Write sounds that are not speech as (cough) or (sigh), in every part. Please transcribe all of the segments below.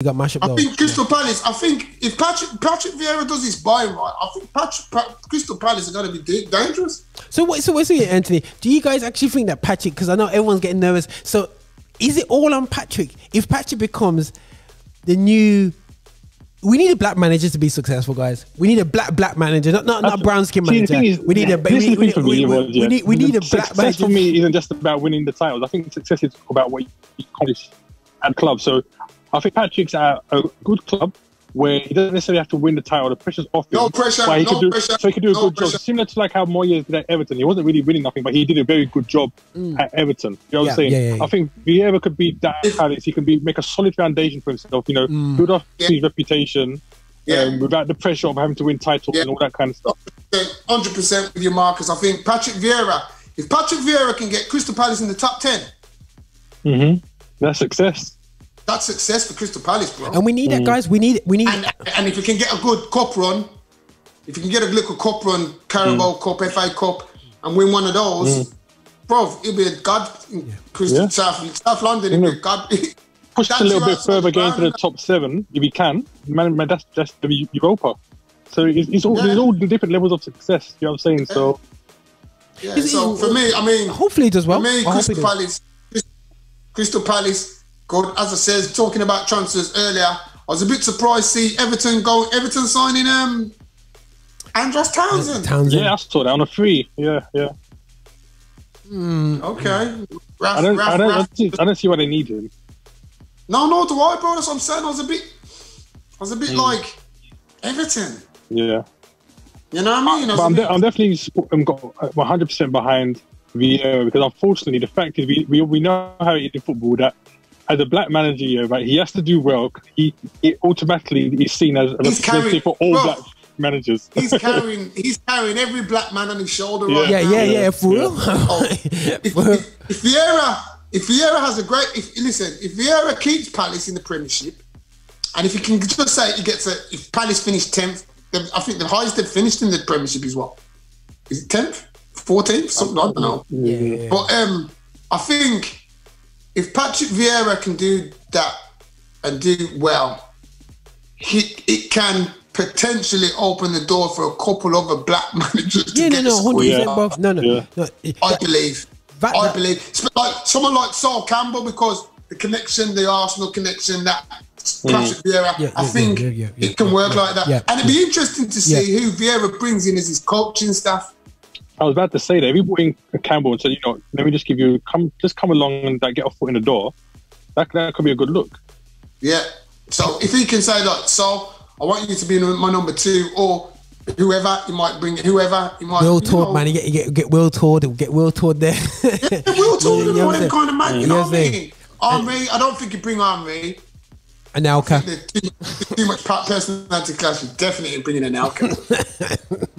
You got mashup. I though. think Crystal Palace. I think if Patrick Patrick Vieira does his buying right, I think Patrick, Pa- Crystal Palace are going to be dangerous. So what? So what's it, Anthony? Do you guys actually think that Patrick? Because I know everyone's getting nervous. So is it all on Patrick? If Patrick becomes the new, we need a black manager to be successful, guys. We need a black black manager, not not, not a brown skin manager. thing is, we need a this we need, we thing for me, we, was, we need we need a The black success manager. for me isn't just about winning the titles. I think success is about what you accomplish at club. So I think Patrick's at a good club where he doesn't necessarily have to win the title. The pressure's off him. No pressure, but he no can do, pressure, So he can do a no good pressure. job. Similar to like how Moyes did at Everton. He wasn't really winning nothing, but he did a very good job at Everton. You know what Mm. Yeah, I'm saying? yeah, yeah, yeah. I think Vieira could be that Palace. He can be make a solid foundation for himself. You know, Mm. build up Yeah. his reputation. Yeah. Um, without the pressure of having to win titles Yeah. and all that kind of stuff. Hundred percent with your Marcus. I think Patrick Vieira. If Patrick Vieira can get Crystal Palace in the top ten, hmm That's success. That's success for Crystal Palace, bro. and we need that, guys. We need we need. And, and if you can get a good cup run, if you can get a little cup run, Carabao Mm. Cup, FA Cup, and win one of those, bro, it'll be a god. in Crystal Yeah. South, South London, it'll be a god. (laughs) push a little bit further, the get into the top seven if you can. Man, man that's that's the Europa. So it's, it's all Yeah. there's all the different levels of success. You know what I'm saying? So Yeah, so for me, I mean, hopefully it does well. For me, Crystal. Palace, Crystal Palace, good. As I said, talking about transfers earlier, I was a bit surprised to see Everton go. Everton signing um Andros Townsend. Townsend. yeah, I saw that on a free. Yeah, yeah. okay, Raf, I don't, Raf, I don't, I Raf. don't, see, I don't see why they need him. No, no, do I, bro? That's what I'm saying. I was a bit, I was a bit Mm. like Everton. Yeah, You know what I mean? I was but a I'm, de- I'm definitely I'm got 100 percent behind Vieira because unfortunately the fact is we, we we know how it is in football that. As a black manager, yeah, right, he has to do well. He, he automatically is seen as a He's representative for all bro, black managers. he's (laughs) carrying, he's carrying every black man on his shoulder Yeah. right Yeah, now. yeah, yeah, for real. Oh, (laughs) if, For real. if, if Vieira, if Vieira has a great, if listen, if Vieira keeps Palace in the Premiership, and if he can just say he gets a, if Palace finish tenth, I think the highest they've finished in the Premiership is what? Is it tenth, fourteenth, something I don't know. Yeah, yeah, yeah. But um, I think if Patrick Vieira can do that and do well, he it can potentially open the door for a couple other black (laughs) managers. to Yeah, no, get no, hundred squeezed percent, No, no, Yeah. no. I believe. That- I that- believe. Like someone like Sol Campbell because the connection, the Arsenal connection, that mm. Patrick Vieira. Yeah, I yeah, think yeah, yeah, yeah, it can work yeah, like that. yeah. And it'd be interesting to see who Vieira brings in as his coaching staff. I was about to say that if you brought in Campbell and said, you know, let me just give you come, just come along and like, get a foot in the door, that that could be a good look. Yeah. So if he can say like, so I want you to be my number two, or whoever he might bring, whoever he might. Will you Todd, know, man, you get you get get Wiltord, get Wiltord there. Yeah, Will (laughs) Todd, Yeah, and yeah, all them yeah. kind of man. You Yeah, know what I yeah. mean? Henri, I don't think you bring Henri. Anelka. There's too, there's too much pa- personality clash. You definitely ain't bringing Anelka. (laughs)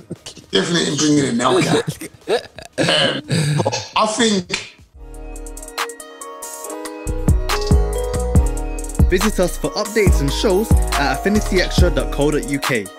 definitely ain't bringing Anelka. (laughs) Um, but I think Visit us for updates and shows at affinityextra.co.uk.